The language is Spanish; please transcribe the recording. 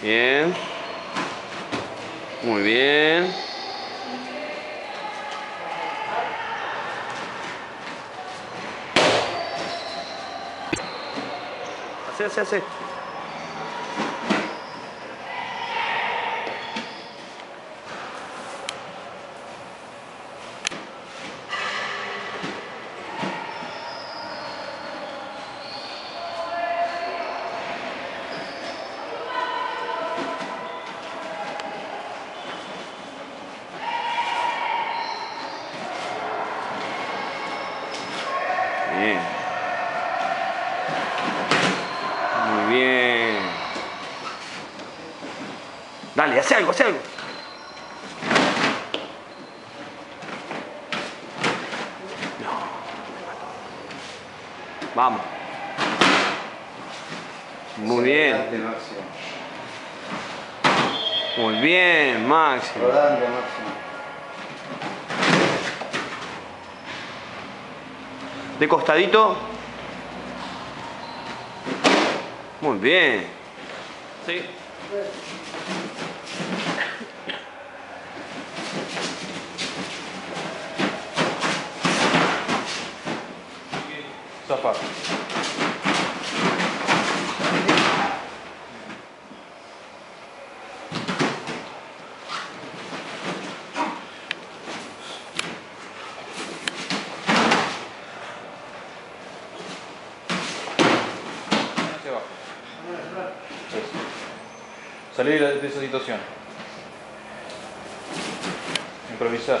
Bien. Muy bien. Así, así, así. Bien. Muy bien. Dale, hace algo, hace algo. No. Vamos. Muy bien. Muy bien, Máximo. Máximo. De costadito. Muy bien. Sí. Zafar. salir de esa situación, improvisar.